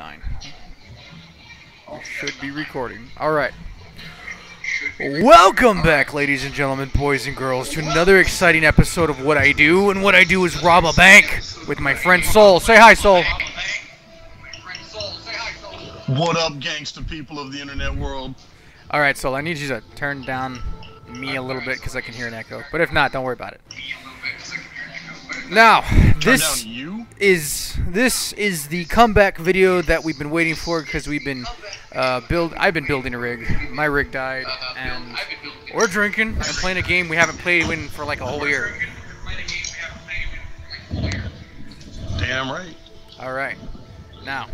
nine. Should be recording. All right. Welcome back, ladies and gentlemen, boys and girls, to another exciting episode of What I Do. And what I do is rob a bank with my friend Soul. Say hi, Soul. What up, gangster people of the internet world? All right, Soul. I need you to turn down me a little bit because I can hear an echo. But if not, don't worry about it. Now, Turn this down you? Is this is the comeback video that we've been waiting for because we've been uh, build. I've been building a rig. My rig died, and we're drinking and playing a game we haven't played in for like a whole year. Damn right. All right, now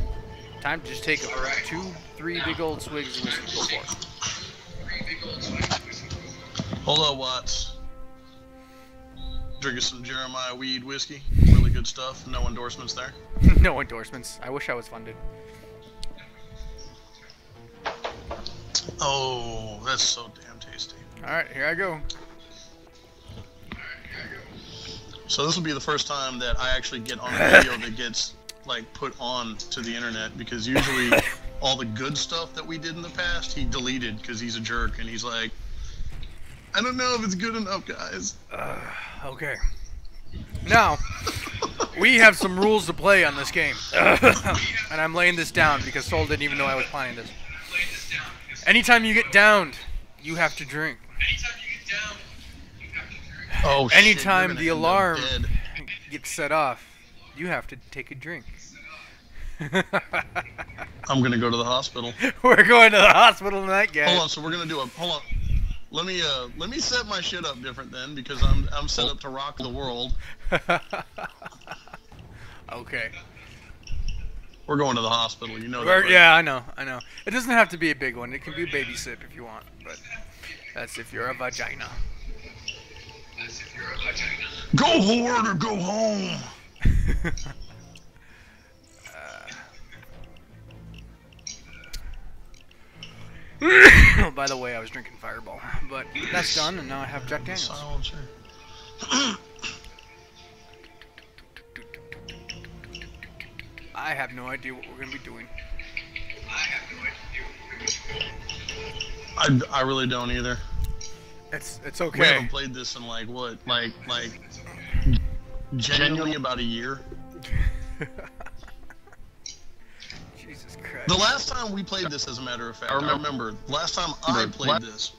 time to just take a two, three big old swigs of whiskey. Go for it. Hold up, Watts. Drinking some Jeremiah weed whiskey. Good stuff. No endorsements there. no endorsements. I wish I was funded. Oh, that's so damn tasty. All right, here I go. So this will be the first time that I actually get on a video that gets like put on to the internet because usually all the good stuff that we did in the past he deleted because he's a jerk and he's like, I don't know if it's good enough, guys. Uh, okay. Now, we have some rules to play on this game. and I'm laying this down because Soul didn't even know I was playing this. Anytime you get downed, you have to drink. Oh, shit, Anytime you're the gonna end up alarm gets set off, you have to take a drink. I'm gonna go to the hospital. We're going to the hospital tonight, guys. Hold on, so we're gonna do a hold on. Let me uh let me set my shit up different then because I'm I'm set up to rock the world. okay. We're going to the hospital, you know that. We're- right? Yeah, I know, I know. It doesn't have to be a big one. It can be a baby sip if you want, but that's if you're a vagina. that's if you're a vagina. Go hard or go home. Oh, By the way, I was drinking Fireball, but that's done, and now I have Jack Daniels. Silencer. I have no idea what we're gonna be doing. I, I really don't either. It's it's okay. We haven't played this in like what like like genuinely about a year. Jesus Christ. The last time we played this, as a matter of fact, I remember last time I played this,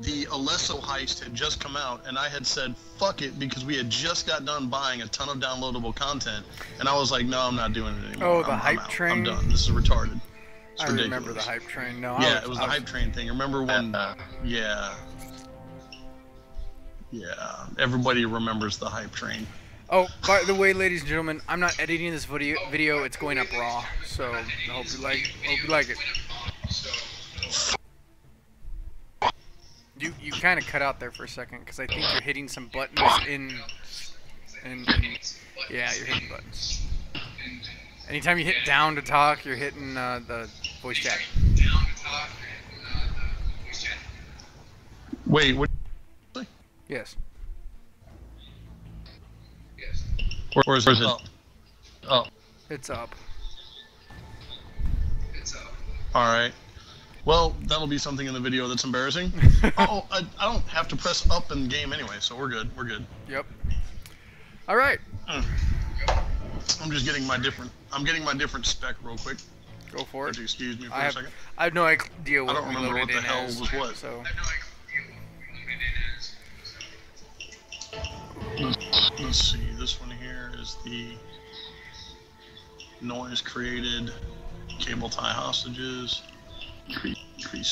the Alesso heist had just come out, and I had said fuck it because we had just got done buying a ton of downloadable content, and I was like, no, I'm not doing it anymore. Oh, the I'm, I'm hype out. train? I'm done. This is retarded. It's I ridiculous. remember the hype train. No, I Yeah, it was the I hype train thing. Remember when? Uh, yeah. Yeah, everybody remembers the hype train. Oh, by the way, ladies and gentlemen, I'm not editing this video. Video, it's going up raw. So I hope you like. Hope you like it. You you kind of cut out there for a second because I think you're hitting some buttons in, in, in. Yeah, you're hitting buttons. Anytime you hit down to talk, you're hitting uh, the voice chat. Wait, what? Yes. Where is it? Oh. oh, It's up. It's up. all right. Well, that'll be something in the video that's embarrassing. oh, I, I don't have to press up in the game anyway, so we're good. We're good. Yep. All right. Mm. I'm just getting my different. I'm getting my different spec real quick. Go for it. excuse me for I a have, second? I have no idea what I don't remember what the hell as, was what. So Let's, let's see. This one here is the noise created cable tie hostages. Tree, tree.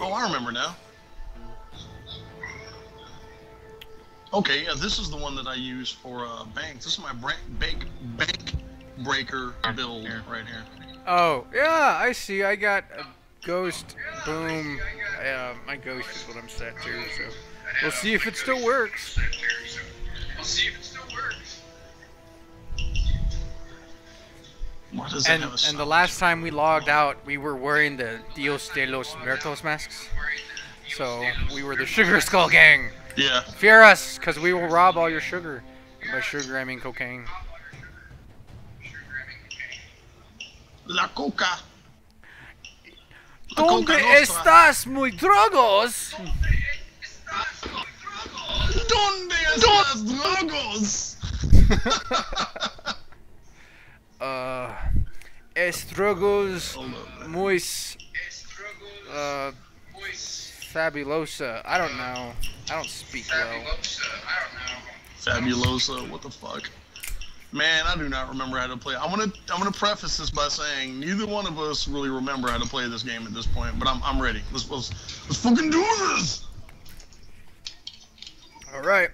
Oh, I remember now. Okay, yeah, this is the one that I use for uh, bank. This is my bank bank bank breaker build right here. Oh, yeah, I see. I got a ghost boom. Yeah, my ghost is what I'm set to, so we'll see if it still works. Why does it And have a and the last time we logged out, we were wearing the Dios de los Muertos masks. So we were the Sugar Skull Gang. Yeah. Fear us, because we will rob all your sugar. And by sugar, I mean cocaine. La coca. La coca ¿Dónde estás, muy drogos? ¿Dónde estás, drogos? Uh, estrogos muy uh, fabulosa. I don't know. I don't speak well. Fabulosa, what the fuck? Man, I do not remember how to play. I'm gonna I'm gonna preface this by saying neither one of us really remember how to play this game at this point, but I'm I'm ready. Let's let's, let's fucking do this. All right.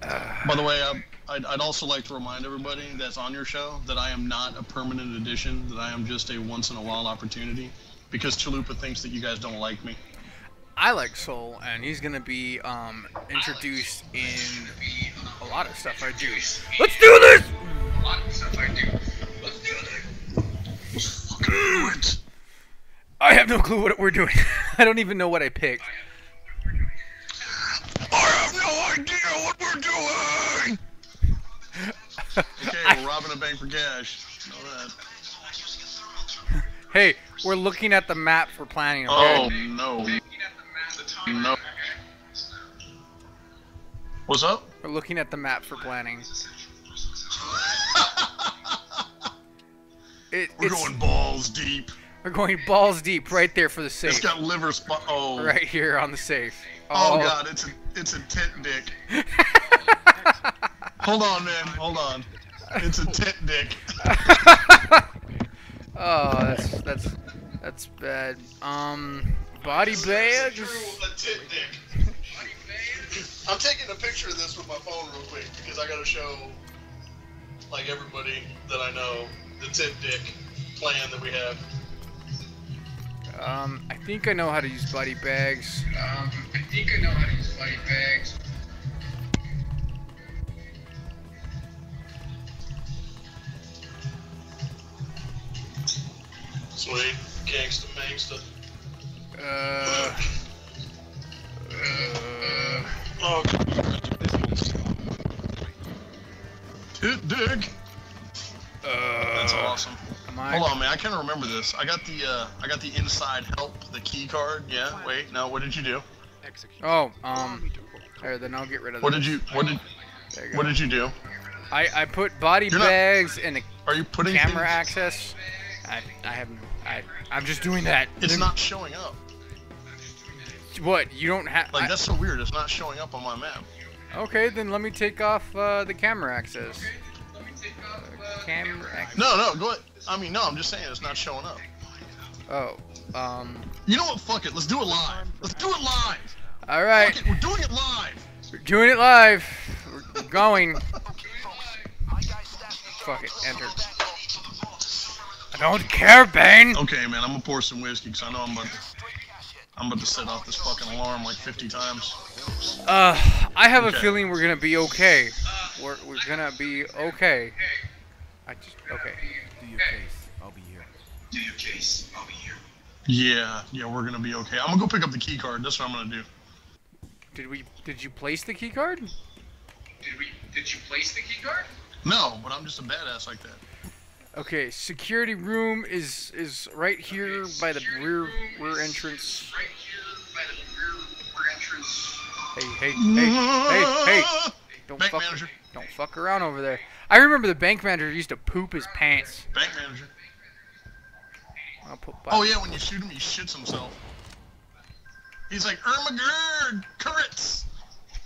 By the way, I, I'd, I'd also like to remind everybody that's on your show that I am not a permanent addition, that I am just a once in a while opportunity, because Chalupa thinks that you guys don't like me. I like Soul, and he's gonna be um, introduced in a lot of stuff I do. Let's do this! Let's fucking do it. I have no clue what we're doing. I don't even know what I picked. I have no idea what we're doing. Okay, we're robbing a bank for cash. Know that. Hey, we're looking at the map for planning. Oh Okay? no. No. What's up? We're looking at the map for planning. It, We're going balls deep. we're going balls deep right there for the It's safe. got liver spot. Oh. Right here on the safe. Oh, oh. god, it's a it's a tent dick. Hold on, man. Hold on. It's a tit dick. oh, that's that's that's bad. Um, body bags. A tent dick. I'm taking a picture of this with my phone real quick because I gotta show like everybody that I know the tit dick plan that we have. Um, I think I know how to use body bags. Um, I think I know how to use body bags. Sweet. Gangsta mangsta. Uh, uh, Oh. Tent dick. uh, That's awesome. Am I? Hold on, man. I can't remember this. I got the uh, I got the inside help, the key card. Yeah. Wait. No. What did you do? Execute. Oh, um, there. Then I'll get rid of. What this. did you What did you go. What did you do? I I put body You're not- bags and a Are you putting camera things- access. I I haven't. I I'm just doing that. It's not showing up. What? You don't have. Like that's so weird. It's not showing up on my map. Okay, then let me take off uh, the camera access. Let me take off, uh, Camera access. No, no. Go ahead. I mean, no. I'm just saying it's not showing up. Oh, um. You know what? Fuck it. Let's do it live. Let's do it live. All right, it. We're doing it live. we're doing it live. We're going. Fuck it. Enter. I don't care, Bain. Okay, man. I'm gonna pour some whiskey because I know I'm about to, I'm about to set off this fucking alarm like 50 times. Uh, I have a feeling we're gonna be okay. We're we're gonna be okay. I just okay. Do your case. I'll be here. Do your case. I'll be here. Yeah, yeah. We're gonna be okay. I'm gonna go pick up the key card. That's what I'm gonna do. Did we? Did you place the key card? Did we? Did you place the key card? No, but I'm just a badass like that. Okay, security room is is right here by the rear rear entrance. Right here by the rear, rear entrance. Hey, hey, hey, hey, hey! Don't Bank fuck, manager. don't fuck around over there. I remember the bank manager used to poop his pants. Bank manager. I'll put. Oh yeah, when you shoot him, he shits himself. He's like Ermagerd, Kurtz.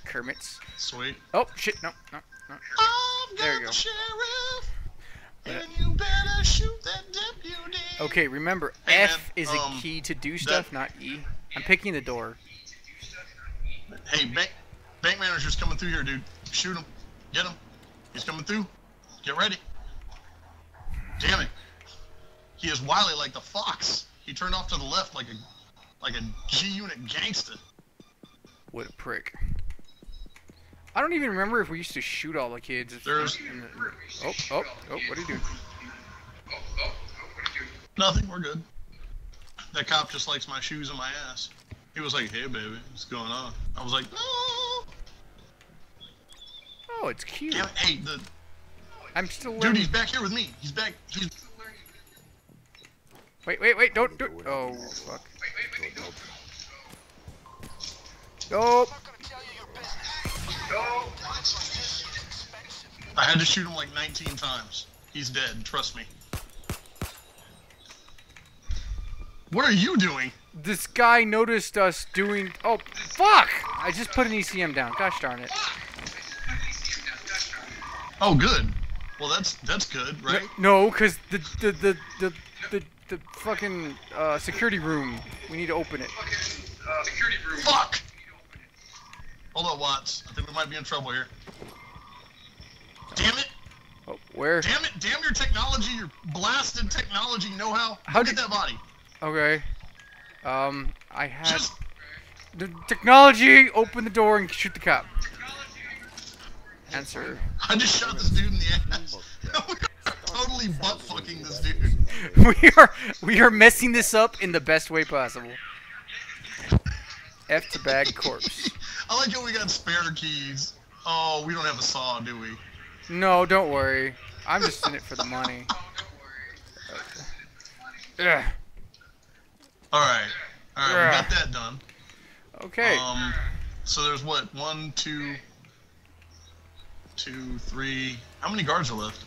Kermit's. Sweet. Oh shit! No, no, no. Got There you go. the sheriff, Okay, remember Hey, F man, is um, a key to do stuff, not E. I'm picking the door. Hey, bank, bank manager's coming through here, dude. Shoot him. Get him. He's coming through. Get ready. Damn it. He is wily like the fox. He turned off to the left like a, like a G-unit gangster. What a prick. I don't even remember if we used to shoot all the kids. There's- in the- oh, oh, oh! What are you doing? Oh, oh, oh, what are you doing? Nothing. We're good. That cop just likes my shoes and my ass. He was like, "Hey, baby, what's going on?" I was like, "No." Oh, it's cute. Damn. Hey, the I'm still dude, learning. he's back here with me. He's back. He's Wait, wait, wait! Don't do. Oh fuck! Wait, wait, wait, no. Nope. No. I had to shoot him like 19 times. He's dead. Trust me. What are you doing? This guy noticed us doing. Oh fuck! I just put an ECM down. Gosh darn it! Oh, good. Well, that's that's good, right? No, cause the the the the the, the fucking uh, security room. We need to open it. Fucking uh, security room. Fuck! Hold up, Watts. I think we might be in trouble here. Damn it! Oh, where? Damn it! Damn your technology, your blasted technology know-how. How Look did- at that body. Okay. Um, I had Just the technology. Open the door and shoot the cop. Answer. I just shot this dude in the ass. we are totally butt fucking this dude. we are we are messing this up in the best way possible. F to bag corpse. I like how we got spare keys. Oh, we don't have a saw, do we? No, don't worry. I'm just in it for the money. Yeah. don't worry. Ugh. All right, all right, we got that done. Okay. Um, so there's what one, two, two, three. How many guards are left?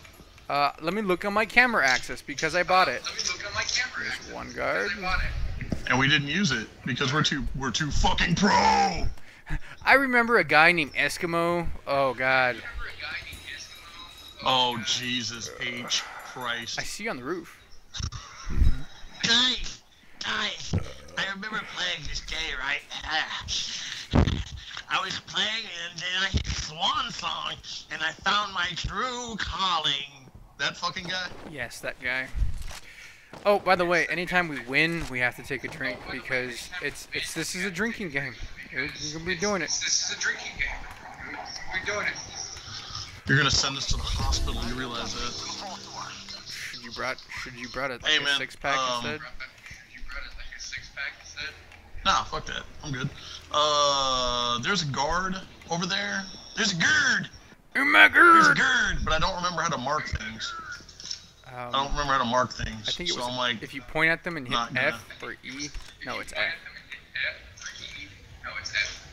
Uh, let me look on my camera access because I bought it. Let me look at my camera. There's one guard. I bought it. And we didn't use it because we're too we're too fucking pro. I remember a guy named Eskimo. Oh God. Remember a guy named Eskimo? Oh Jesus H Christ. I see you on the roof. Guys, guys, I remember playing this game, right? I was playing and then I hit Swan Song and I found my true calling. That fucking guy. Yes, that guy. Oh, by the way, anytime we win, we have to take a drink because it's it's this is a drinking game. We're, we're gonna be doing it. This is a drinking game. We're doing it. You're gonna send us to the hospital. You realize that? Should you brought should you brought it like Hey, a six pack um, instead? You brought it like a six pack instead? Nah, fuck that. I'm good. Uh, there's a guard over there. There's a guard. Oh my There's a guard, but I don't remember how to mark things. I don't Um, remember how to mark things. I think it so was I'm like, if you point at them and hit not gonna- F or E. No, it's F. F or E. No, it's F.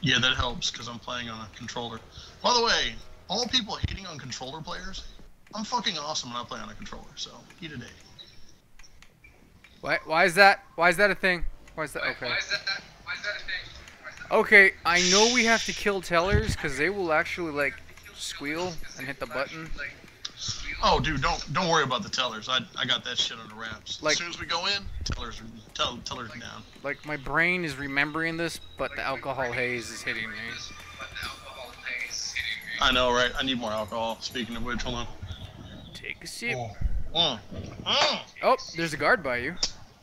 yeah, that helps because I'm playing on a controller. By the way, all people hating on controller players, I'm fucking awesome when I play on a controller. So eat a day. Why? Why is that? Why is that a thing? Why is that? Okay. why is that, that? Why is that a thing? Why is that Okay, I know we have to kill tellers because they will actually like squeal and hit the button. Like? Oh, dude, don't don't worry about the tellers. I I got that shit under wraps. Like- as soon as we go in, tellers are tell, tellers are down. Like my brain is remembering this, but the alcohol haze is hitting me. But the alcohol taste hitting me. I know, right? I need more alcohol. Speaking of which, hold on. Take a sip. Mm. Mm. Oh, there's a guard by you.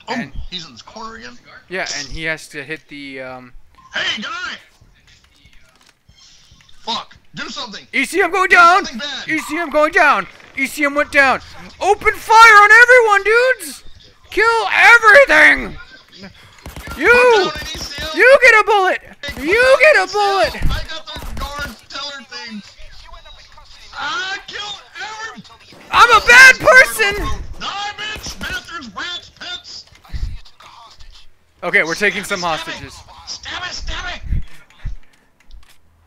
Oh, And- he's in this corner again. Yeah, and he has to hit the um. Hey, guy! Fuck! Do something! ECM going down. ECM going down. ECM went down. Open fire on everyone, dudes! Kill everything! You! Down an ECL. You get a bullet! You get a bullet! I got those guard teller things. I killed every. I'm a bad person! Die, bitch! Bastards, brats, pets! Okay, we're taking some hostages. Stab it, stab it!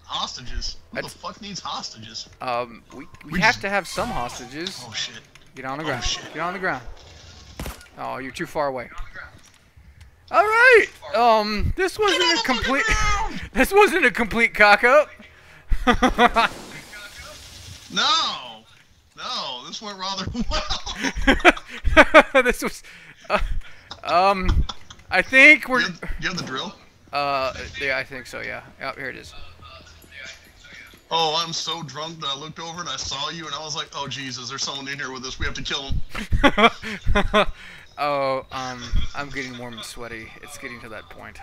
Hostages? Who the fuck needs hostages? Um, we, we We have just- to have some hostages. Oh shit. Get on the Oh, ground. shit. Get on the ground. Oh, you're too far away. All right. Um, this wasn't a complete. This wasn't a complete cock up. No! No, this went rather well. this was. Uh, um, I think we're. have, you have the drill? Uh, yeah, I think so. Yeah. Yeah, here it is. Oh, I'm so drunk that I looked over and I saw you and I was like, oh Jesus, there's someone in here with us. We have to kill him. oh, um, I'm getting warm and sweaty. It's getting to that point.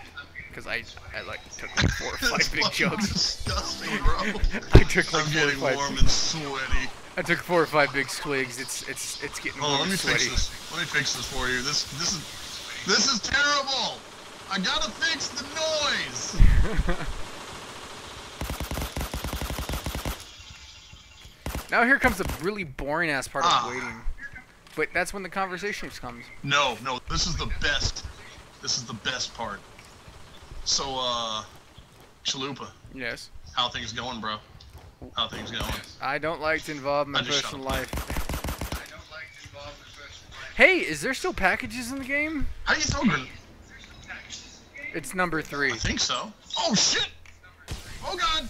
Because I, I like took like four or five big fucking jugs. disgusting, bro. I took like I'm four or getting five. warm and sweaty. I took four or five big swigs. It's it's it's getting Hold on, warm let me and sweaty. fix this. Let me fix this for you. This this is this is terrible. I gotta fix the noise. Now here comes the really boring ass part Ah. of waiting. but that's when the conversation comes. No, no, this is the best. This is the best part. So, uh, Chalupa, Yes. how things going, bro? How things going? I don't like to involve my personal life. I don't like to involve in personal life. Hey, is there still packages in the game? How do you throw grenades? It's number three. I think so. Oh shit! Oh god!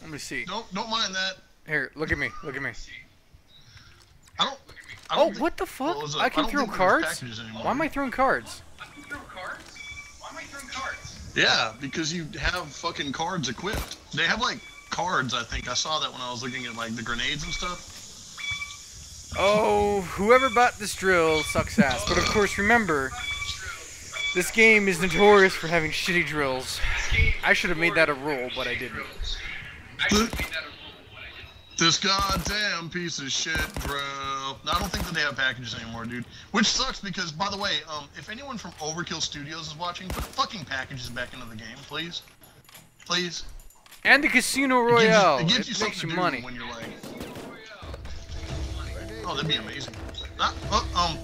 Let me see. Don't don't mind that. Here, look at me. Look at me. I don't. I Oh, don't think- what the fuck? was? Uh, I can don't throw think cards? Why am I throwing cards? I can throw cards? Why am I throwing cards? Yeah, because you have fucking cards equipped. They have like cards. I think I saw that when I was looking at like the grenades and stuff. Oh, whoever bought this drill sucks ass. But of course, remember, this game is notorious for having shitty drills. I should have made that a rule, but I didn't. This goddamn piece of shit, bro. I don't think that they have packages anymore, dude. Which sucks because, by the way, um, if anyone from Overkill Studios is watching, put fucking packages back into the game, please. Please. And the Casino It gives you- Royale. It It, gives you makes something you to do money. when you're like, oh, that'd be amazing. Ah, oh, um,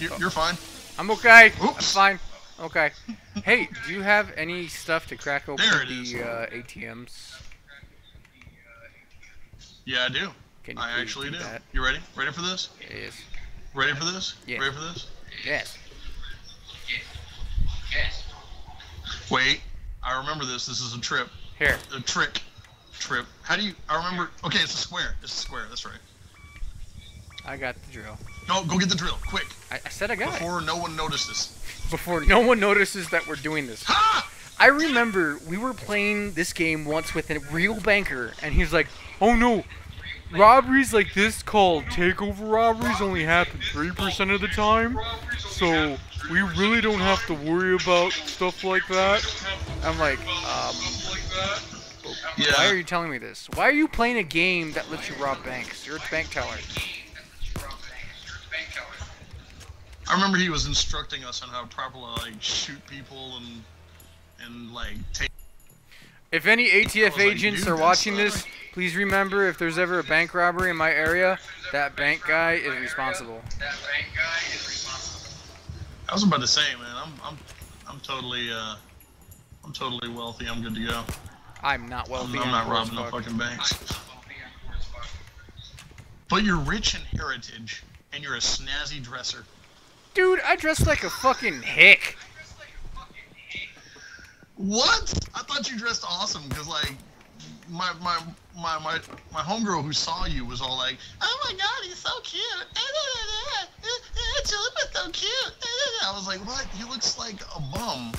you're, you're fine. I'm okay. I'm Oops. fine. Okay. Hey, do you have any stuff to crack open it the uh, ATMs? Yeah, I do. Can I actually do. that? You ready? Ready for this? Yes. Ready for this? Yeah. Ready for this? Yes. Yes. Wait, I remember this. This is a trip. Here. A trick. Trip. How do you? I remember. Okay, it's a square. It's a square. That's right. I got the drill. No, go get the drill, quick, I, I said I got before no one notices. Before no one notices that we're doing this. Ha! I remember we were playing this game once with a real banker, and he's like, "Oh no, robberies like this called takeover robberies only happen three percent of the time, so we really don't have to worry about stuff like that." I'm like, um, Yeah. why are you telling me this? Why are you playing a game that lets you rob banks? You're a bank teller. Bank teller. I remember he was instructing us on how to properly like shoot people and and like take. If any ATF was like, agents are watching this, please remember if there's ever a bank robbery in my area, that bank guy is responsible. That bank guy is responsible. I was about to say, man, I'm I'm I'm totally uh I'm totally wealthy. I'm good to go. I'm not I'm, wealthy. I'm I'm not robbing no fucking banks. I'm wealthy, I'm poor as fuck. But you're rich in heritage, and you're a snazzy dresser. Dude, I dress like a fucking hick. What? I thought you dressed awesome because like my my my my my homegirl who saw you was all like, "Oh my god, he's so cute! Chalupa's so cute!" I was like, "What? He looks like a bum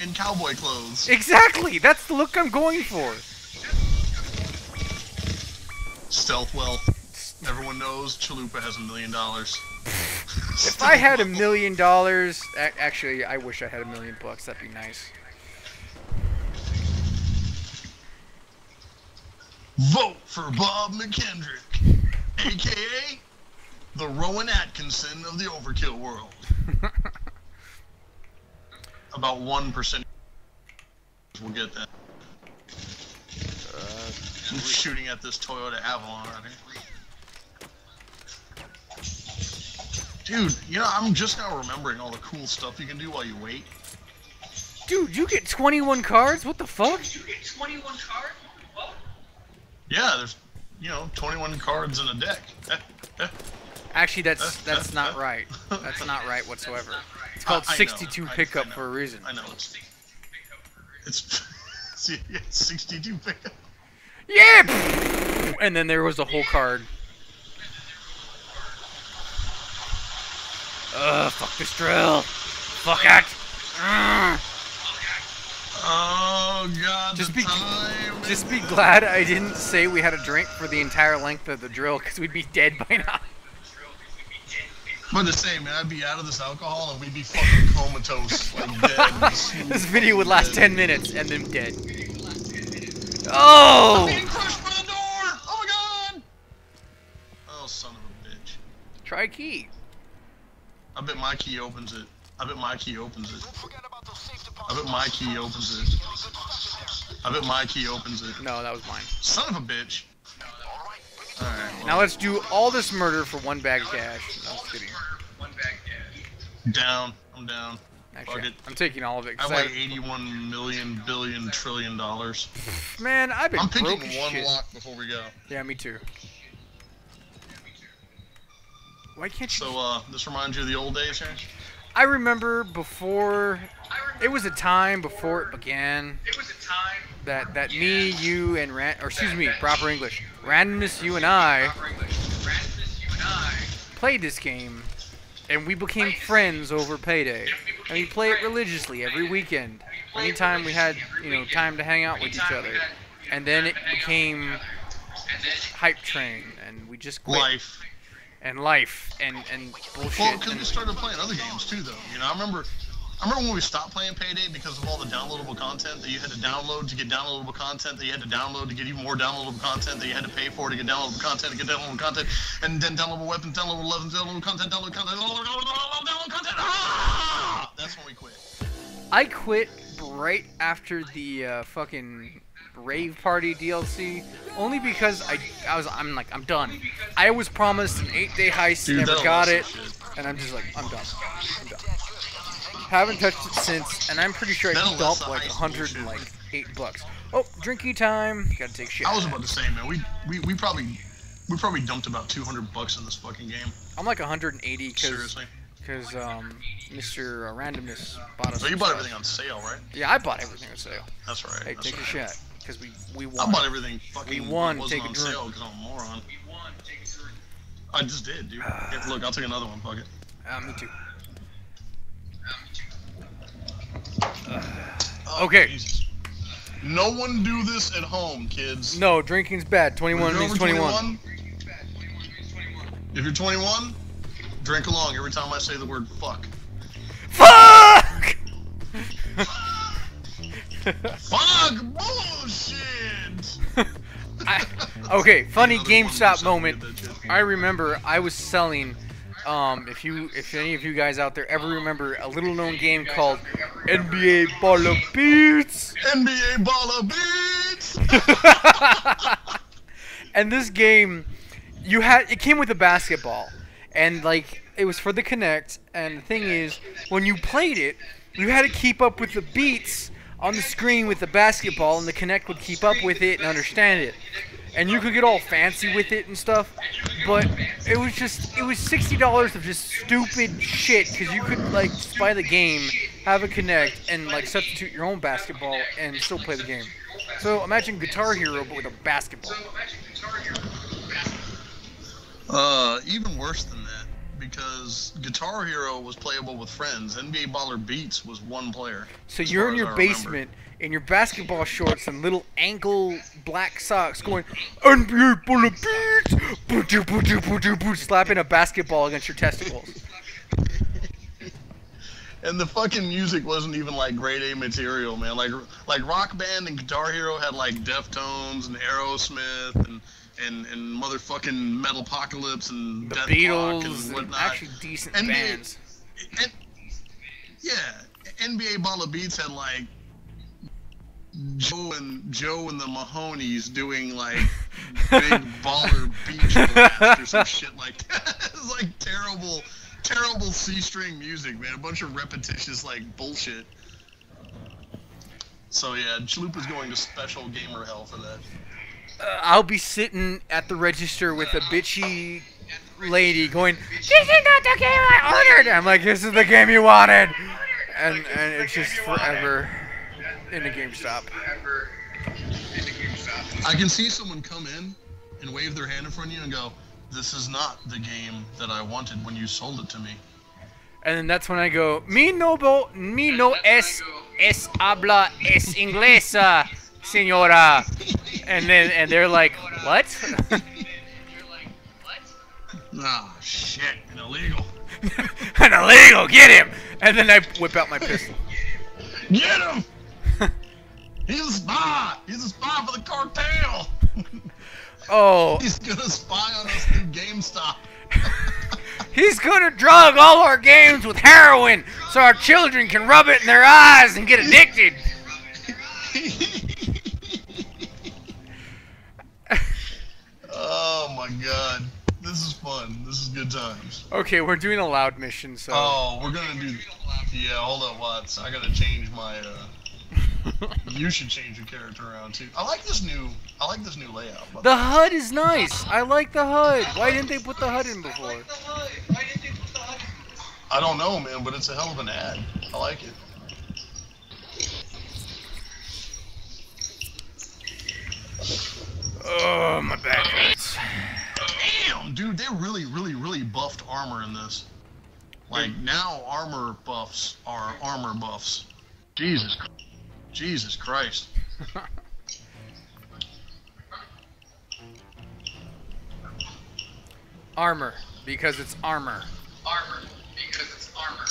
in cowboy clothes." Exactly. That's the look I'm going for. Stealth wealth. Everyone knows Chalupa has a million dollars. If I had a million dollars, actually, I wish I had a million bucks. That'd be nice. Vote for Bob McKendrick, aka the Rowan Atkinson of the Overkill world. About one percent will get that. Uh, I'm shooting at this Toyota Avalon right here. Dude, you know, I'm just now remembering all the cool stuff you can do while you wait. dude, you get 21 cards? What the fuck? Did you get 21 cards? Yeah, there's, you know, 21 cards in a deck. Actually, that's that's not right. That's not right whatsoever. It's called I- I know, 62 I- I pickup for a reason. I know it's it's 62 pickup. Yeah! And then there was a whole card. Ugh, fuck this drill. Fuck it. Ugh. Oh god, Just the be- time. Just be glad I didn't say we had a drink for the entire length of the drill, because we'd be dead by now. I'm about to say, man, I'd be out of this alcohol and we'd be fucking comatose, like dead. this video would last 10 minutes and then dead. Oh! Being crushed by the door! Oh my god! Oh, son of a bitch. Try key. I bet my key opens it. I bet my key opens it. I bet my key opens it. I bet my key opens it. No, that was mine. Son of a bitch. Alright. well, Now let's do all this murder for one bag of cash. No, I'm kidding. One bag cash. down. I'm down. Actually, I'm taking all of it. I I- like 81 million billion trillion dollars. man, I've been I'm picking one shit. lock before we go. Yeah, me too. Why can't you? So, uh, this reminds you of the old days here? I remember before. I remember It was a time before it began it was a time. that that me, you, and Ran, or excuse me, proper English, randomness, you and I Proper English. Randomness, you and I. played this game, and we became friends over payday, and we play it religiously every weekend. Anytime we had, you know, time to hang out with each other, and then it became And hype train, and we just quit. Life. and life and and bullshit. Well, because we started playing other games too, though. You know, I remember, I remember when we stopped playing Payday because of all the downloadable content that you had to download to get downloadable content that you had to download to get even more downloadable content that you had to pay for to get downloadable content to get downloadable content, and then downloadable weapons, downloadable weapons, downloadable content, downloadable content, downloadable content. Ah! That's when we quit. I quit right after the uh, fucking rave party DLC, only because I I was I'm like I'm done. I was promised an eight day heist, Dude, never got it, shit. and I'm just like I'm done. I'm done. Haven't touched it since, and I'm pretty sure I That Alesso dumped like heist a hundred and like eight bucks. Oh, drinky time. Gotta take shit. I was about to say, man, we we, we probably we probably dumped about 200 bucks in this fucking game. I'm like 180 because Seriously. because um Mr. Randomness bought us. So you bought stuff. everything on sale, right? Yeah, I bought everything on sale. That's right. Hey, that's take right. a shot because we we won. I bought everything fucking We won, wasn't take a on drink. sale because I'm a moron. we won. Take a drink. I just did, dude. Yeah, look, I'll take another one. Fuck it. Uh, me too. Oh, Okay. Jesus. No one do this at home, kids. No, drinking's bad. 21 means 21. 21 if you're 21, drink along every time I say the word fuck. Fuck! Fuck bullshit. I, okay, funny GameStop moment. did that shit. I remember I was selling. Um, if you, if any of you guys out there ever remember a little known game called NBA Baller Beats, NBA baller beats. and this game, you had it came with a basketball, and like it was for the Kinect. And the thing is, when you played it, you had to keep up with the beats on the screen with the basketball, and the Kinect would keep up with it and understand it. And you could get all fancy with it and stuff, but it was just it was sixty dollars of just stupid shit because you could like buy the game, have a Kinect, and like substitute your own basketball and still play the game. So imagine Guitar Hero but with a basketball. Uh, even worse than because Guitar Hero was playable with friends. NBA Baller Beats was one player. So you're in your basement in your basketball shorts and little ankle black socks going NBA of beats, boo-doo, boo-doo, boo-doo, boo, slapping a basketball against your testicles. And the fucking music wasn't even like grade A material, man. Like like Rock Band and Guitar Hero had like Deftones and Aerosmith and and, and motherfucking Metalocalypse and The Death Beatles, and and actually decent NBA bands. And, yeah, NBA Baller Beats had like Joe and Joe and the Mahonies doing like big baller beach blast or some shit like that. it's like terrible, terrible C-string music, man. A bunch of repetitious like bullshit. So yeah, Chalupa's going to special gamer hell for that. Uh, I'll be sitting at the register with a bitchy lady going, "This is not the game I ordered." I'm like, "This is the game you wanted," and and it's just forever in the GameStop. Ever in the GameStop. I can see someone come in and wave their hand in front of you and go, "This is not the game that I wanted when you sold it to me." And then that's when I go, mi no, bo, mi no es, es habla es inglesa, señora. And then, and they're like, what? You're like, what? Ah, shit, and illegal. An illegal, get him! And then I whip out my pistol. Get him! He's a spy! He's a spy for the cartel! Oh, He's gonna spy on us through GameStop. he's gonna drug all our games with heroin so our children can rub it in their eyes and get addicted. oh my god. This is fun. This is good times. Okay, we're doing a loud mission, so. Oh, we're gonna do. Yeah, hold up, Watts. I gotta change my. uh... You should change your character around too. I like this new. I like this new layout. by the the HUD is nice. I like the HUD. Why didn't they put the HUD in before? I don't know, man, but it's a hell of an ad. I like it. Oh, my back hurts. Dude, they really, really, really buffed armor in this. Like now, armor buffs are armor buffs. Jesus, Jesus Christ. Armor, because it's armor. Armor, because it's armor.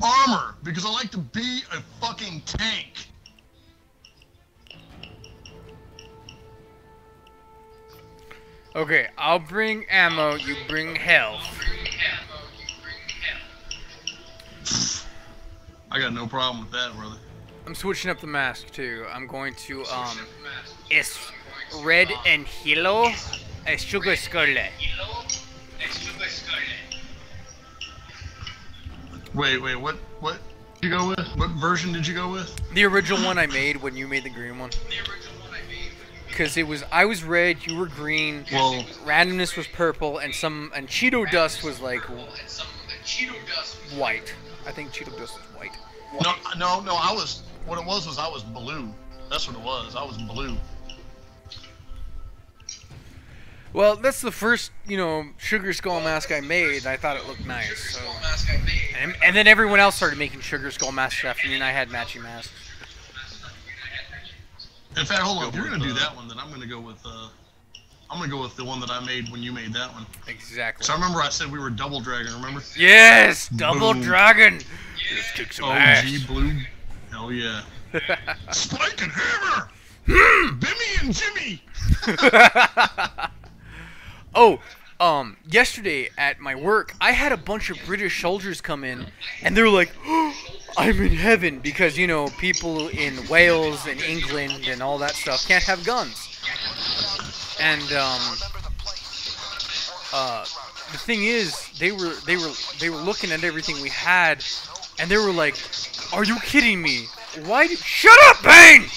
Armor, because I like to be a fucking tank. Okay, I'll bring ammo, you bring health. Ammo, you bring hell. I got no problem with that, brother. I'm switching up the mask too. I'm going to, um, Mask. es red and yellow, a sugar skull. Yellow, extra skull. Wait, wait, what, what did you go with? What version did you go with? The original one I made when you made the green one. The Because it was, I was red, you were green, Well, randomness was purple, and some, and Cheeto dust was like And some of Cheeto dust white. I think Cheeto dust was white. no, no, no. I was. What it was was I was blue. That's what it was. I was blue. Well, that's the first, you know, sugar skull mask I made. I thought it looked nice. So. mask I made. And, and then everyone else started making sugar skull masks after me, and I had matching masks. In fact, hold on. If you're gonna do that one, then I'm gonna go with. uh I'm gonna go with the one that I made when you made that one. Exactly. So I remember I said we were double dragon. Remember? Yes, double Boom. dragon. Let's kick some ass. Blue. Hell yeah. Spike and hammer. Bimmy and Jimmy. oh, um, yesterday at my work, I had a bunch of British soldiers come in, and they were like, "I'm in heaven," because you know people in Wales and England and all that stuff can't have guns. And um, uh, the thing is, they were they were they were looking at everything we had, and they were like, "Are you kidding me? Why shut up, Bain?"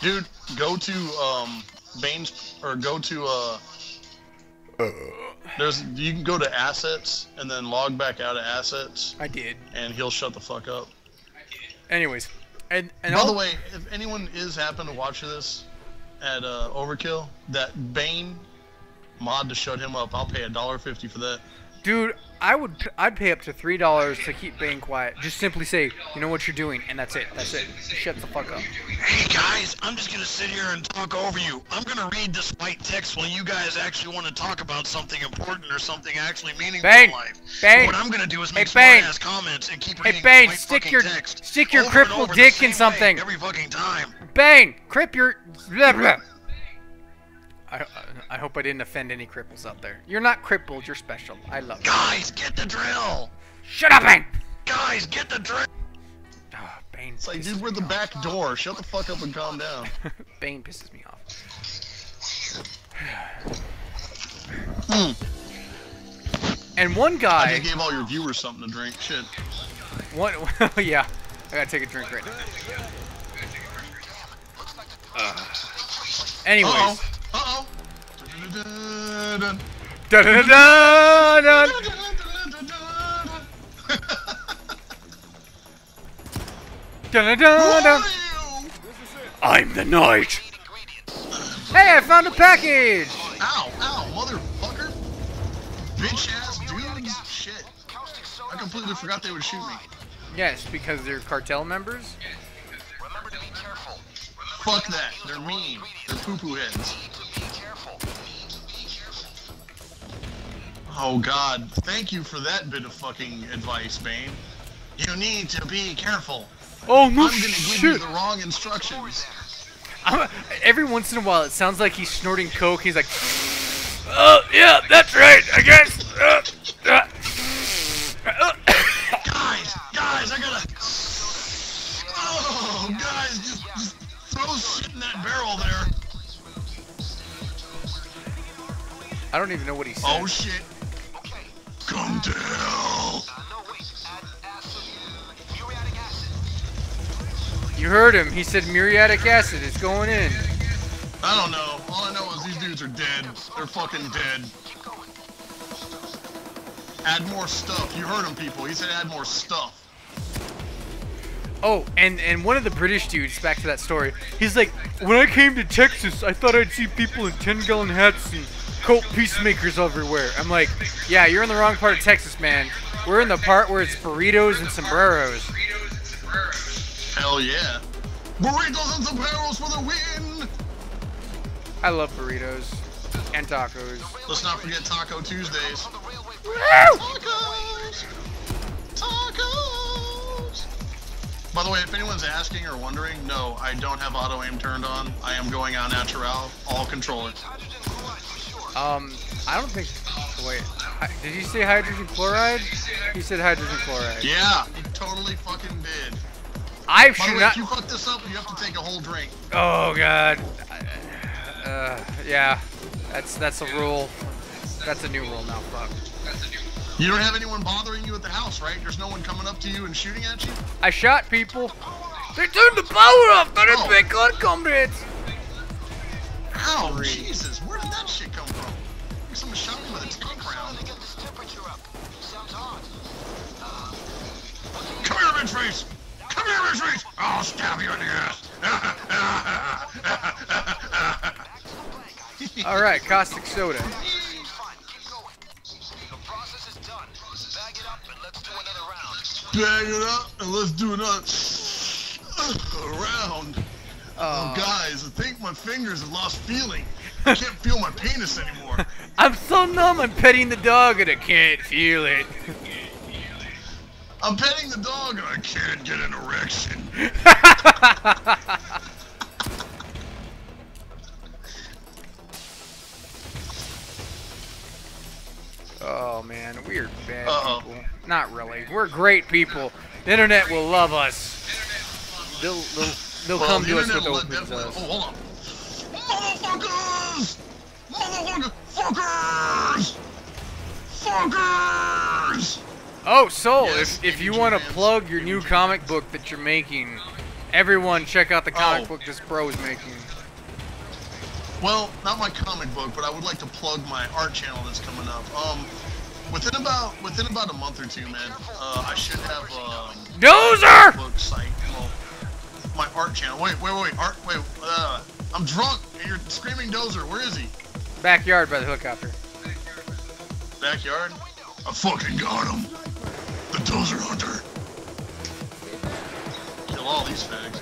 Dude, go to um Bain's or go to uh. uh. There's you can go to assets and then log back out of assets I did. and he'll shut the fuck up. Anyways, and and By all- the way, if anyone is happen to watch this at uh, Overkill, that Bain mod to shut him up, I'll pay a dollar fifty for that. Dude, I would I'd pay up to three dollars to keep being quiet. Just simply say, you know what you're doing, and that's it. That's it. Shut the fuck up. Hey guys, I'm just gonna sit here and talk over you. I'm gonna read this white text while you guys actually want to talk about something important or something actually meaningful Bain, in life. Bain, what I'm gonna do is make Hey, Bain. smart ass comments and keep Hey, reading Bain, this white stick your- text stick your over crippled and over the dick in something. every fucking time. Bain, crip your. Blah, blah. I, I hope I didn't offend any cripples out there. You're not crippled. You're special. I love you. Guys, get the drill. Shut up, Bain. Guys, get the drill. Oh, Bain. It's like, dude, we're the off. back door. Shut the fuck up and calm down. Bain pisses me off. Hmm. And one I guy, just gave all your viewers something to drink. Shit. one, yeah, I gotta take a drink right now. Uh, Anyways, Uh oh. Uh oh. Da da da da da. Da da da da. I'm the knight. Hey, I found a package. Ow, ow, motherfucker. Bitch ass dudes. Shit. I completely forgot they would shoot me. Yes, because they're cartel members. Remember to be careful. Fuck that. They're mean. They're poo poo heads. Oh god. Thank you for that bit of fucking advice, Bain. You need to be careful. Oh no I'm gonna give you the wrong instructions. I'm- every once in a while, it sounds like he's snorting coke. He's like, "Oh yeah, that's right. I guess." Uh, uh, uh." Guys, guys, I gotta. Oh, guys, just, just throw shit in that barrel there. I don't even know what he said. Oh shit. Come to hell. You heard him. He said muriatic acid is going in. I don't know. All I know is these dudes are dead. They're fucking dead. Add more stuff. You heard him, people. He said add more stuff. Oh, and and one of the British dudes, back to that story, he's like, when I came to Texas, I thought I'd see people in 10 gallon hats and Colt Peacemakers everywhere. I'm like, yeah, you're in the wrong part of Texas, man. We're in the part where it's burritos and sombreros. Hell yeah. Burritos and sombreros for the win. I love burritos and tacos. Let's not forget Taco Tuesdays. Woo! Tacos. Tacos. By the way, if anyone's asking or wondering, no, I don't have auto aim turned on. I am going on natural, all controller. Um, I don't think. Wait, did you say hydrogen chloride? You said hydrogen chloride. Yeah, you totally fucking did. I By the should way, not. if you fuck this up, you have to take a whole drink. Oh god. Uh, yeah, that's that's a rule. That's a new rule now. Fuck. You don't have anyone bothering you at the house, right? There's no one coming up to you and shooting at you? I shot people. They turned the power off. They're Oh. in big gun comrades. Ow, Three. Jesus, where did that shit come from? Like someone shot me with a tank round. Come here, face! Come here! I'll stab you in the ass! All right, caustic soda. Bag it up and let's do another round. Oh, Uh, guys, I think my fingers have lost feeling. I can't feel my penis anymore. I'm so numb. I'm petting the dog and I can't feel it. I'm petting the dog and I can't get an erection. oh man, we're bad Uh-oh. people. Not really. We're great people. The internet will love us. They'll they'll, they'll Well, come the to us with open definitely- Oh, hold on. Fuckers! Oh, Soul, Yes, if, if you want to plug your new comic book that you're making, everyone check out the comic Oh. book this bro is making. Well, not my comic book, but I would like to plug my art channel that's coming up. Um, within about within about a month or two, man, uh, I should have um, Dozer! book site. Well, my art channel. Wait, wait, wait, art. Wait, uh, I'm drunk. and You're screaming dozer. Where is he? Backyard by the helicopter. Backyard. I fucking got him. The dozer hunter. Kill all these fags.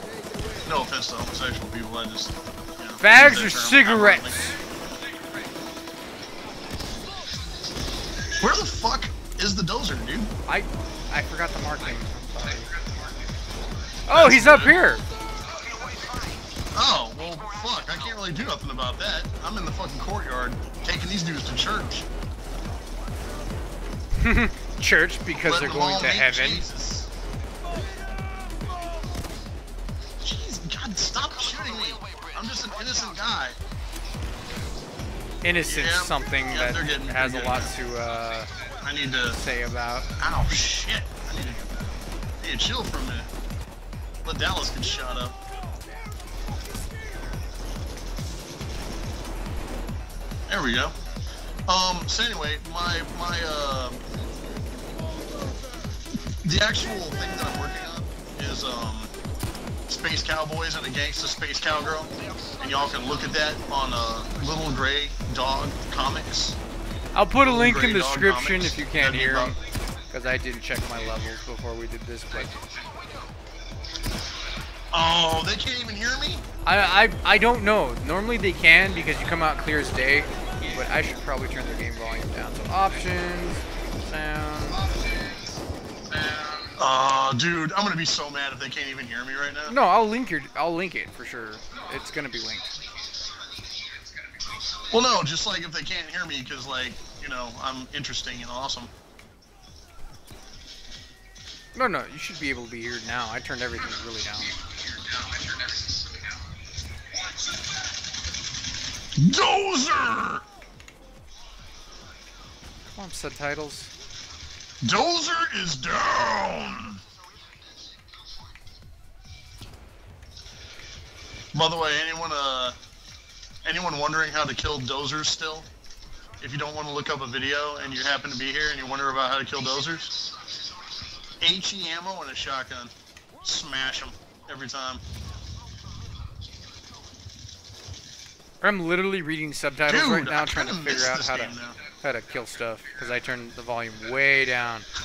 No offense to homosexual people. I just. You know, Fags or cigarettes? Where the fuck is the dozer, dude? I I forgot the marking. I'm sorry. Oh, he's up here. Oh, well, fuck. I can't really do nothing about that. I'm in the fucking courtyard taking these dudes to church. Church because Letting they're going to heaven. Jesus. Jeez, God, stop shooting me. I'm just an innocent guy. Innocence, Yeah, something yeah, that getting- has a lot getting to uh, I need to. say about. Ow, shit. I need to, I need to chill for a minute. Let Dallas get shot up. There we go. Um, so anyway, my, my, uh, the actual thing that I'm working on is, um, Space Cowboys and a Gangsta Space Cowgirl. And y'all can look at that on, uh, Little Gray Dog Comics. I'll put a Little link in the Dog description Comics. if you can't That'd hear him, because I didn't check my levels before we did this. But Oh, they can't even hear me? I I I don't know. Normally they can because you come out clear as day. But I should probably turn their game volume down. So options, sound. Oh, dude, I'm gonna be so mad if they can't even hear me right now. No, I'll link your. I'll link it for sure. It's gonna be linked. Well, no, just like if they can't hear me because, like, you know, I'm interesting and awesome. No, no, you should be able to be here now. I turned everything really down. Dozer! Come on, subtitles. Dozer is down! By the way, anyone uh anyone wondering how to kill dozers still? If you don't want to look up a video and you happen to be here and you wonder about how to kill dozers, HE ammo and a shotgun. Smash them every time. I'm literally reading subtitles Dude, right now, trying to figure out how to now. How to kill stuff because I turned the volume way down.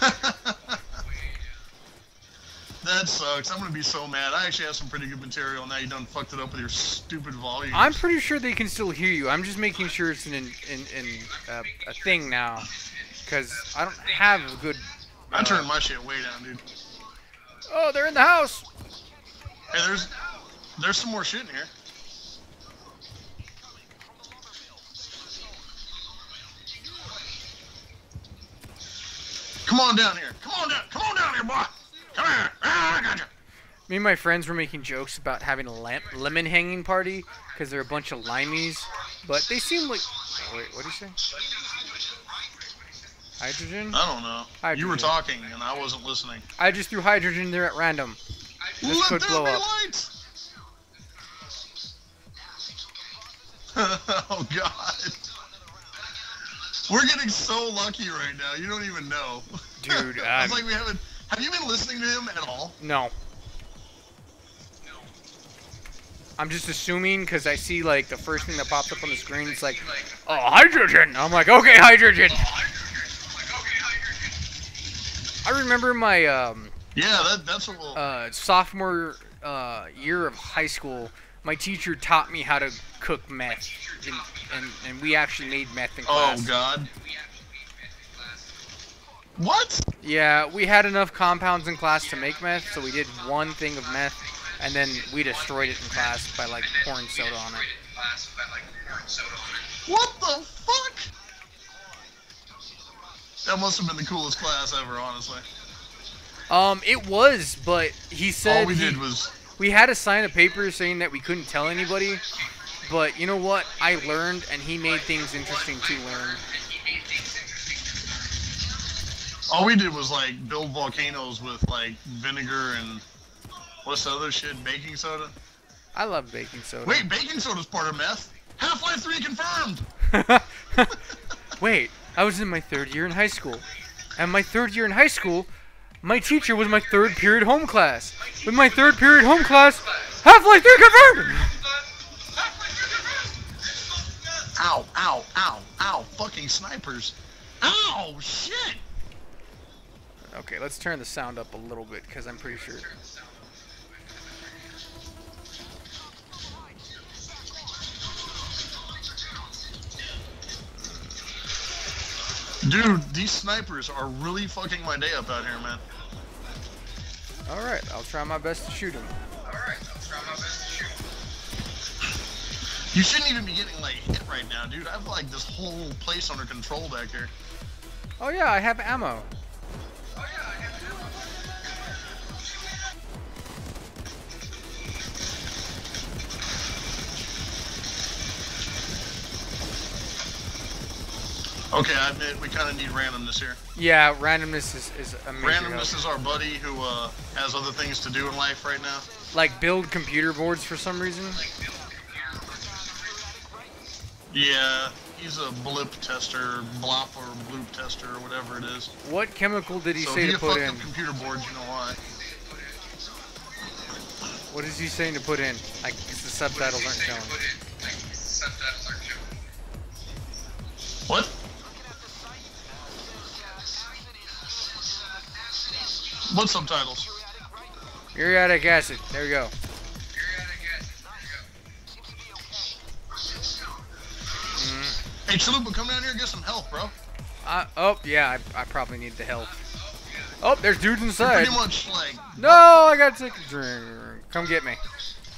that sucks. I'm gonna be so mad. I actually have some pretty good material. Now you done fucked it up with your stupid volume. I'm pretty sure they can still hear you. I'm just making sure it's an in, in, in uh, a thing now, because I don't have a good. I uh, turned my shit way down, dude. Oh, they're in the house. Hey, there's there's some more shit in here. Come on down here. Come on down. Come on down here, boy. Come here. Ah, I got you. Me and my friends were making jokes about having a lamp, lemon hanging party because they're a bunch of limeys, but they seem like. oh, wait, what do you say? Hydrogen? I don't know. You were talking and I wasn't listening. I just threw hydrogen there at random. This Let could there blow be up. lights. oh God. We're getting so lucky right now. You don't even know. Dude, I'm- like we haven't. Have you been listening to him at all? No. No. I'm just assuming because I see like the first thing that pops up on the screen. It's like, oh, hydrogen. I'm like, okay, hydrogen. I remember my um, Yeah, that, that's what we'll. uh, sophomore uh, year of high school. My teacher taught me how to cook meth, and, and, and we actually made meth in class. oh. God. What? Yeah, we had enough compounds in class to make meth, so we did one thing of meth, and then we destroyed it in class by like pouring soda on it. What the fuck? That must have been the coolest class ever, honestly. Um, it was, but he said All we he- did was. We had to sign a paper saying that we couldn't tell anybody. But you know what? I learned, and he made things interesting to learn. All we did was like build volcanoes with like vinegar and what's the other shit? Baking soda. I love baking soda. Wait, baking soda's part of meth. Half-Life 3 confirmed. Wait, I was in my third year in high school. And my third year in high school, my teacher was my third period home class. With my third period home class, Half-Life 3 confirmed! Ow! Ow! Ow! Ow! Fucking snipers! Ow! Shit! Okay, let's turn the sound up a little bit because I'm pretty sure. Dude, these snipers are really fucking my day up out here, man. Alright, I'll try my best to shoot him. Alright, I'll try my best to shoot him. You shouldn't even be getting like hit right now, dude. I have like this whole place under control back here. Oh yeah, I have ammo. Okay, I admit we kind of need randomness here. Yeah, randomness is, is a major help. Randomness is our buddy who uh, has other things to do in life right now. Like build computer boards for some reason. Yeah, he's a blip tester, blop or bloop tester, or whatever it is. What chemical did he so say to put in? up computer boards, you know why? What is he saying to put in? Like, 'cause the subtitles aren't showing. What? What subtitles? Muriatic acid. There we go. Hey, Chalupa, come down here and get some help, bro. Uh, oh, yeah, I, I probably need the help. Oh, there's dudes You're inside. pretty much like, No, I gotta take a drink. Come get me.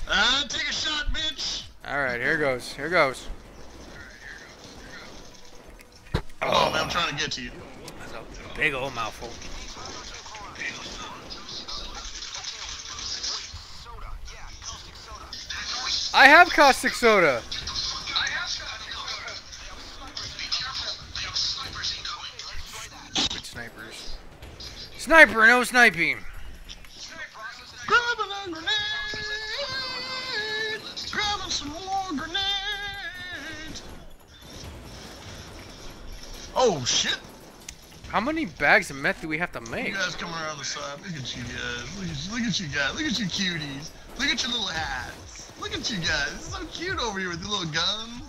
ah, take a shot, bitch. Alright, here goes. Here goes. Oh, man, I'm trying to get to you. That's a big old mouthful. I have caustic soda. Snipers. Sniper, no sniping. Oh shit. How many bags of meth do we have to make? You guys coming around the side. Look at you guys. Look at, look at you guys. Look at you cuties. Look at your little hats. Look at you guys. It's so cute over here with your little guns.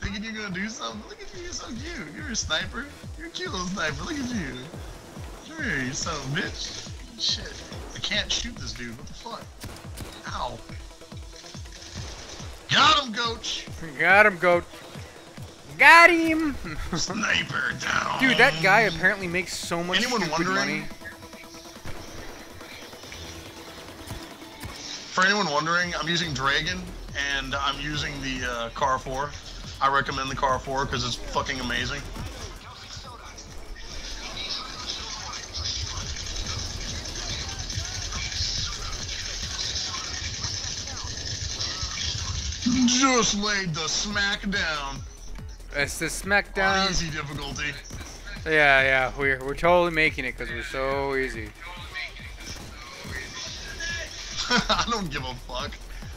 Thinking you're gonna do something. Look at you. You're so cute. You're a sniper. You're a cute little sniper. Look at you. Come here, you son of a bitch. Shit. I can't shoot this dude. What the fuck? Ow. Got him, Coach. Got him, goat. Got him. Sniper down. Dude, that guy apparently makes so much Anyone stupid wondering? money. For anyone wondering, I'm using Dragan and I'm using the uh, CAR-4. I recommend the CAR-4 because it's fucking amazing. Just laid the smack down It's the on SmackDown. easy difficulty. Yeah, yeah, we're we're totally making it because we're so easy, I don't give a fuck.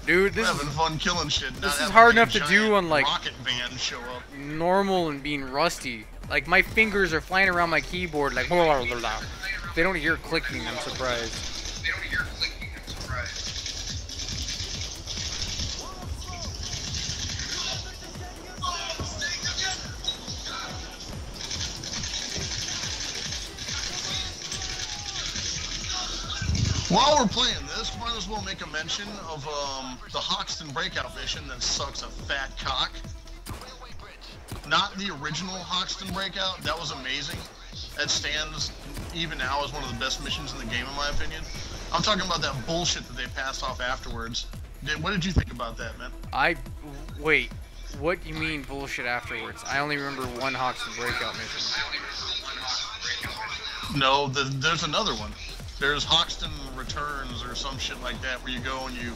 dude. We're This having is fun killing shit. this is hard enough to do on, like- rocket van show up. normal and being rusty. Like my fingers are flying around my keyboard like blah, blah, blah, blah. They don't hear clicking. I'm surprised. They don't hear clicking, I'm surprised. While we're playing this, might as well make a mention of um, the Hoxton breakout mission that sucks a fat cock. Not the original Hoxton breakout. That was amazing. That stands even now as one of the best missions in the game, in my opinion. I'm talking about that bullshit that they passed off afterwards. Did, what did you think about that, man? I wait. What do you mean bullshit afterwards? I only remember one Hoxton breakout mission. No, the, there's another one. There's Hoxton Returns or some shit like that, where you go and you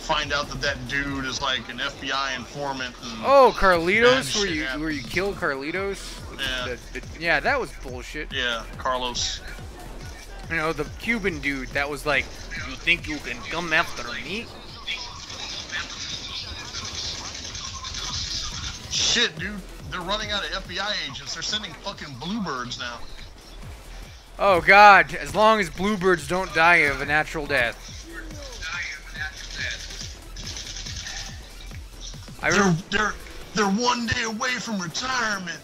find out that that dude is like an FBI informant. And, Oh, Carlitos, where you happened. where you kill Carlitos? Yeah. The- the- yeah, that was bullshit. Yeah, Carlos. You know, the Cuban dude that was like, "You think you can come after me?" Shit, dude. They're running out of FBI agents. They're sending fucking bluebirds now. Oh God! As long as bluebirds don't die of a natural death. I They're they're they're one day away from retirement.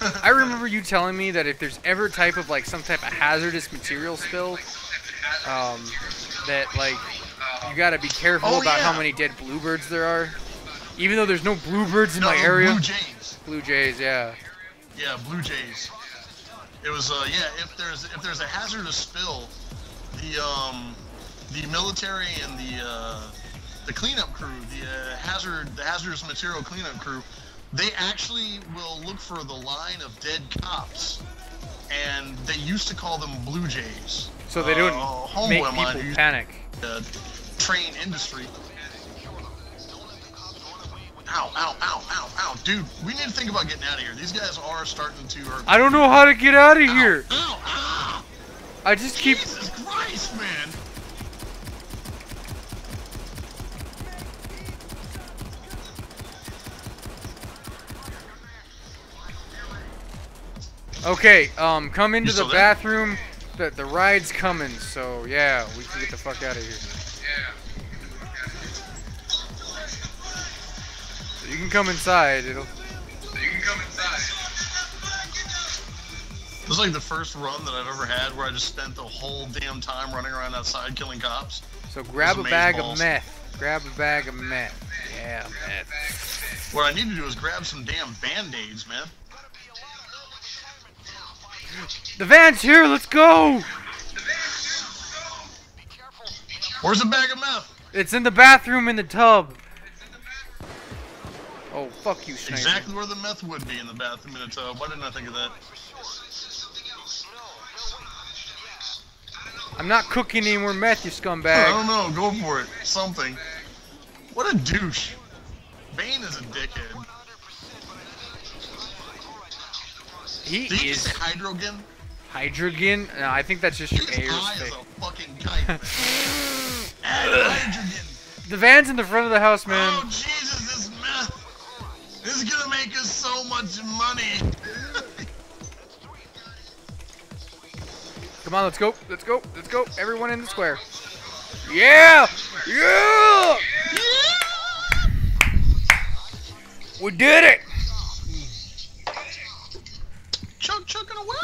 I remember you telling me that if there's ever type of like some type of hazardous material spill, um, that like you gotta be careful Oh, about how many dead bluebirds there are. Even though there's no bluebirds in No, my area. Blue Jays. Blue Jays, yeah. Yeah, Blue Jays. It was uh yeah. If there's if there's a hazardous spill, the um the military and the uh, the cleanup crew, the uh, hazard the hazardous material cleanup crew, they actually will look for the line of dead cops, and they used to call them Blue Jays. So they Uh, don't homeboy make people panic. to train industry. Ow, ow, ow, ow, ow. Dude, we need to think about getting out of here. These guys are starting to hurt. I don't know how to get out of here. Ow, ow. I just keep. Jesus Christ, man. Okay, um, come into You the bathroom. The the ride's coming, so yeah, we can get the fuck out of here. You can come inside. It'll. You can come inside. This is like the first run that I've ever had where I just spent the whole damn time running around outside killing cops. So grab a bag amazeballs. of meth. Grab a bag of meth. Yeah, meth. What I need to do is grab some damn band-aids, man. The van's here. Let's go. Where's the bag of meth? It's in the bathroom in the tub. Oh fuck you, Sniper. Exactly where the meth would be in the bathroom in a tub. Why didn't I think of that? I'm not cooking any more meth, you scumbag. I don't know. Go for it. Something. What a douche. Bain is a dickhead. He Did is. say hydrogen? Hydrogen? No, I think that's just your His air eye is a fucking kite. Hydrogen. The van's in the front of the house, man. Oh Jesus, this is gonna make us so much money. Come on, let's go. Let's go. Let's go. Everyone in the square. Yeah! Yeah! We did it! Chuck chucking away.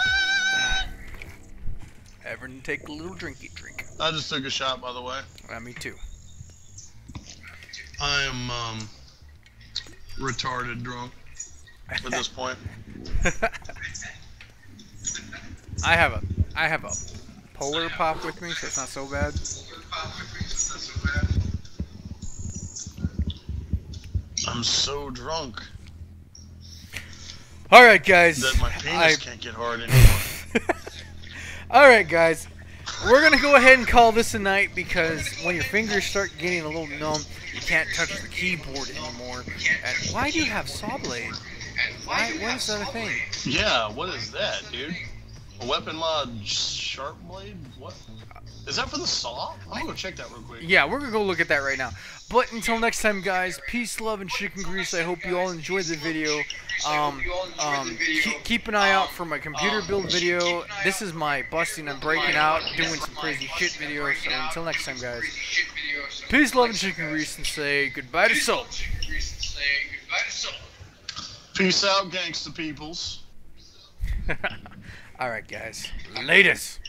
Everyone take a little drinky drink. I just took a shot, by the way. Uh, me too. I am um retarded drunk at this point. I have a I have a polar pop with me, so it's not so bad. I'm so drunk All right, guys. that my penis I- can't get hard anymore. All right, guys. We're gonna go ahead and call this a night because when your fingers start getting a little numb, you can't touch the keyboard anymore. And why do you have saw blade? Why? What is that a thing? yeah, what is that, dude? A weapon mod sharp blade? What? Is that for the saw? I'm gonna go check that real quick. Yeah, we're gonna go look at that right now. But until next time, guys, peace, love, and chicken grease. I hope you all enjoyed the video. Um, um, keep, keep an eye out for my computer build video. This is my busting and breaking out, doing some crazy shit video. So until next time, guys, peace, love, and chicken grease, and say goodbye to soul. Peace out, gangsta peoples. all right, guys, latest.